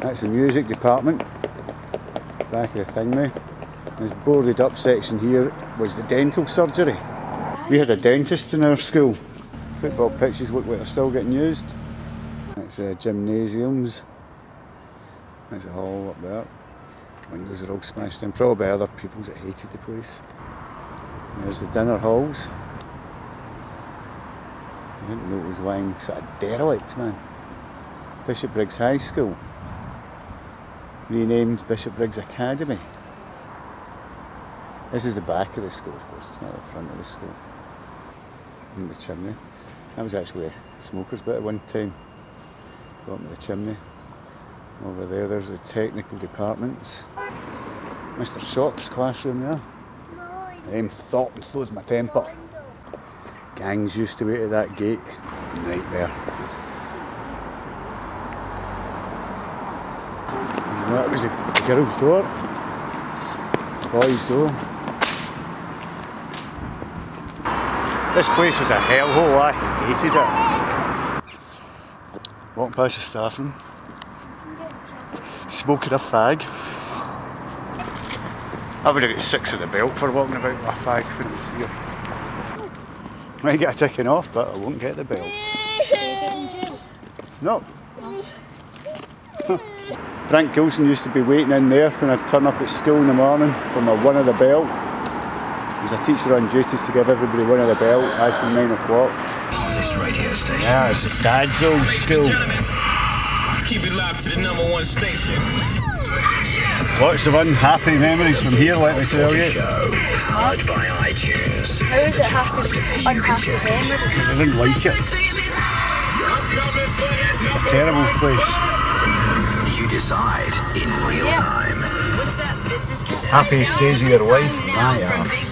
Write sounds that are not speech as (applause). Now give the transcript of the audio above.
That's the music department. Back of the thing now. This boarded up section here was the dental surgery. We had a dentist in our school. Football pitches look like they're still getting used. That's uh, gymnasiums. There's a hall up there. Windows are all smashed in. Probably other pupils that hated the place. There's the dinner halls. I didn't know it was lying sort of derelict, man. Bishopbriggs High School. Renamed Bishopbriggs Academy. This is the back of the school, of course, it's not the front of the school. And the chimney. That was actually a smoker's bit at one time. Bottom of the chimney. Over there, there's the technical departments. Mr. Shock's classroom there. I'm thought and my temper. Gangs used to wait at that gate. Nightmare. That was the, the girls' door. Boys' door. This place was a hellhole, I hated it. Walking past the staff room. Smoking a fag. I would have got six at the belt for walking about with a fag when was here. I might get a ticking off, but I won't get the belt. (laughs) No. (laughs) Frank Gilson used to be waiting in there when I'd turn up at school in the morning for my one of the bell. He was a teacher on duty to give everybody one of the bell as from nine o'clock. This radio station. Yeah, it's dad's old school. Keep it locked to the number one station. Lots of unhappy memories from here, let me tell you. Show powered by iTunes. How is it happy, unhappy memory? Because I didn't like it. It's a terrible place. You decide in real time. What's up? This is Kate Happiest days of your life? My from arse. BigTop40.com.